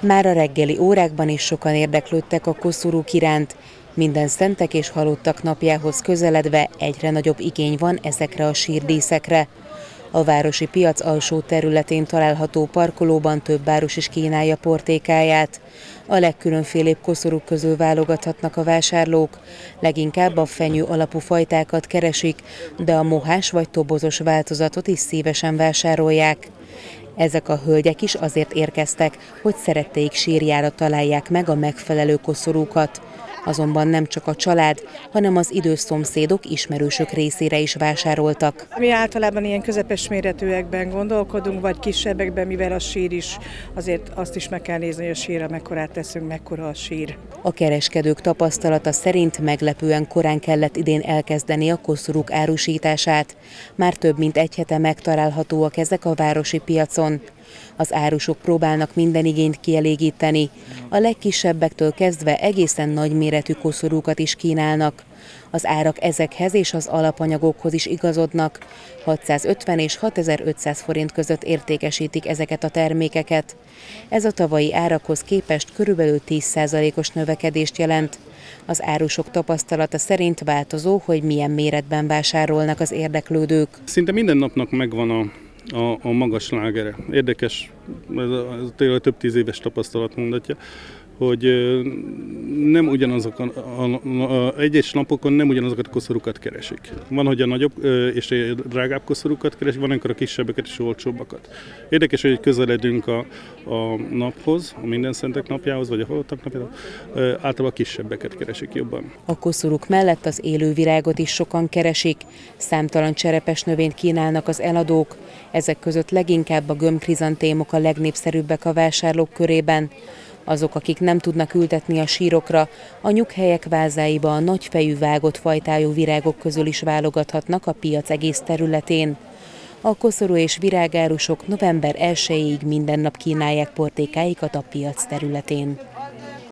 Már a reggeli órákban is sokan érdeklődtek a koszorúk iránt. Minden szentek és halottak napjához közeledve egyre nagyobb igény van ezekre a sírdíszekre. A városi piac alsó területén található parkolóban több város is kínálja portékáját. A legkülönfélébb koszorúk közül válogathatnak a vásárlók. Leginkább a fenyő alapú fajtákat keresik, de a mohás vagy tobozos változatot is szívesen vásárolják. Ezek a hölgyek is azért érkeztek, hogy szeretteik sírjára találják meg a megfelelő koszorúkat. Azonban nem csak a család, hanem az idős szomszédok, ismerősök részére is vásároltak. Mi általában ilyen közepes méretűekben gondolkodunk, vagy kisebbekben, mivel a sír is, azért azt is meg kell nézni, hogy a sírra mekkorát teszünk, mekkora a sír. A kereskedők tapasztalata szerint meglepően korán kellett idén elkezdeni a koszorúk árusítását. Már több mint egy hete megtalálhatóak ezek a városi piacon. Az árusok próbálnak minden igényt kielégíteni. A legkisebbektől kezdve egészen nagy méretű koszorúkat is kínálnak. Az árak ezekhez és az alapanyagokhoz is igazodnak. 650 és 6500 forint között értékesítik ezeket a termékeket. Ez a tavalyi árakhoz képest körülbelül 10%-os növekedést jelent. Az árusok tapasztalata szerint változó, hogy milyen méretben vásárolnak az érdeklődők. Szinte minden napnak megvan a a, a magas lágere. Érdekes, ez, a, ez tényleg több tíz éves tapasztalat mondatja, hogy nem ugyanazok a, a, a, egyes napokon nem ugyanazokat a koszorúkat keresik. Van, hogy a nagyobb és drágább koszorúkat keresik, van, amikor a kisebbeket és olcsóbbakat. Érdekes, hogy közeledünk a, a naphoz, a minden szentek napjához, vagy a halottak napjához, általában a kisebbeket keresik jobban. A koszorúk mellett az élő virágot is sokan keresik. Számtalan cserepes növényt kínálnak az eladók, ezek között leginkább a gömbkrizantémok a legnépszerűbbek a vásárlók körében. Azok, akik nem tudnak ültetni a sírokra, a nyughelyek vázáiba a nagyfejű vágott fajtájú virágok közül is válogathatnak a piac egész területén. A koszorú és virágárusok november 1-ig minden nap kínálják portékáikat a piac területén.